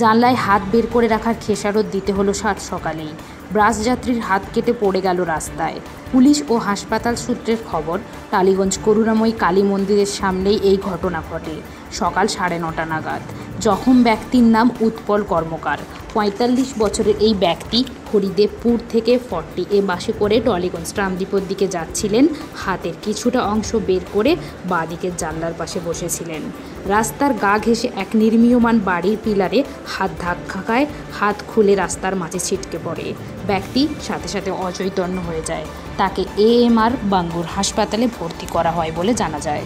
জানলায় হাত বের করে রাখার খেসারত দিতে হলো সাত সকালেই। ব্রাস যাত্রীর হাত কেটে পড়ে গেল রাস্তায়। পুলিশ ও হাসপাতাল সূত্রের খবর, টালিগঞ্জ করুণাময়ী কালী মন্দিরের সামনেই এই ঘটনা ঘটে, সকাল সাড়ে নটা নাগাদ। জখম ব্যক্তির নাম উৎপল কর্মকার। পঁয়তাল্লিশ বছরের এই ব্যক্তি হরিদেবপুর থেকে ফর্টি এ বাসে করে টলিগঞ্জ ট্রামদ্বীপের দিকে যাচ্ছিলেন। হাতের কিছুটা অংশ বের করে বাঁদিকের জানলার পাশে বসেছিলেন। রাস্তার গা ঘেঁষে এক নির্মীয়মান বাড়ির পিলারে হাত ধাক্কা খায়, হাত খুলে রাস্তার মাঝে ছিটকে পড়ে। ব্যক্তি সাথে সাথে অচৈতন্য হয়ে যায়। তাকে এএমআর বাঙ্গুর হাসপাতালে ভর্তি করা হয় বলে জানা যায়।